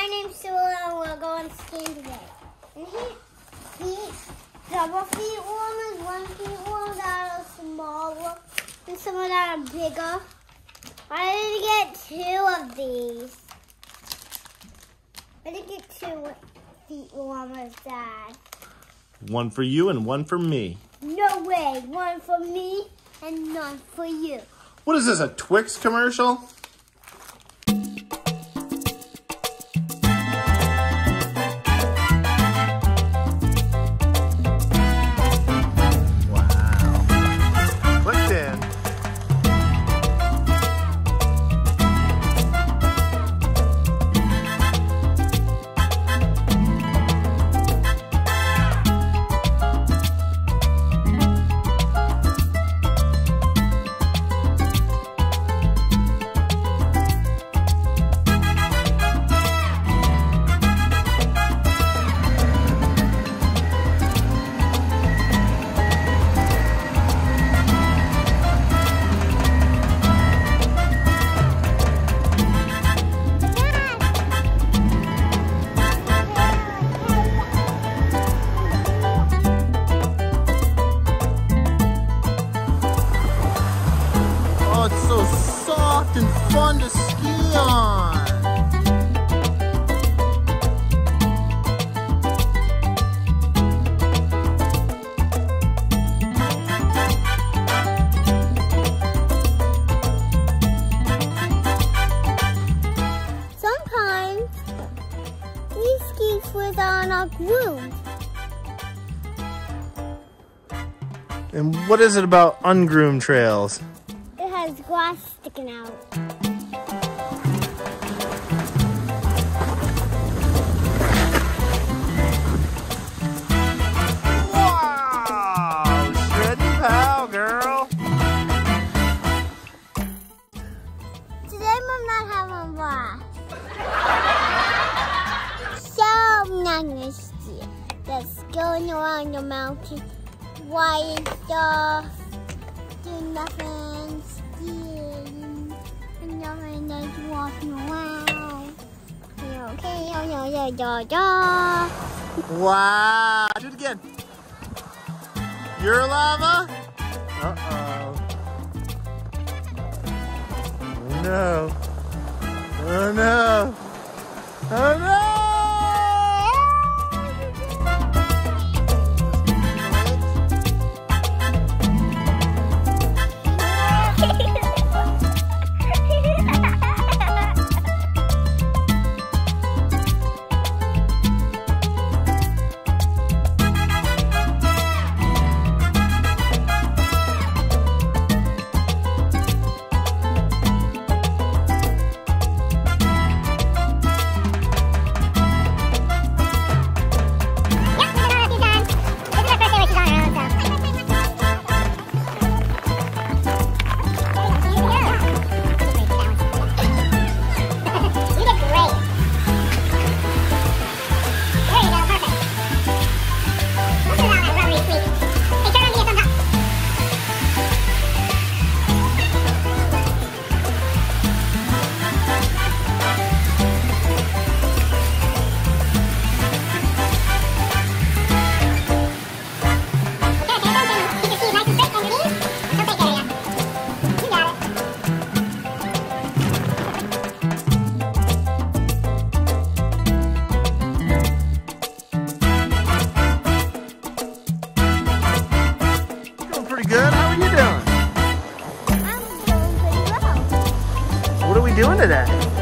my name's Sybil and we're going skiing today. And he, he, double feet warmers, one feet warmers that are smaller, and some of that are bigger. I did get two of these. I did get two feet warmers, Dad. One for you and one for me. No way. One for me and none for you. What is this, a Twix commercial? Fun to ski on. Sometimes these skis with on a groomed. And what is it about ungroomed trails? Has grass sticking out. Wow! Shredding pow, girl. Today not having a so. Just going around the mountain, riding stuff, doing nothing, Wow! Do it again. Your lava? Uh-oh. Oh no. Oh no. Oh no! doing today?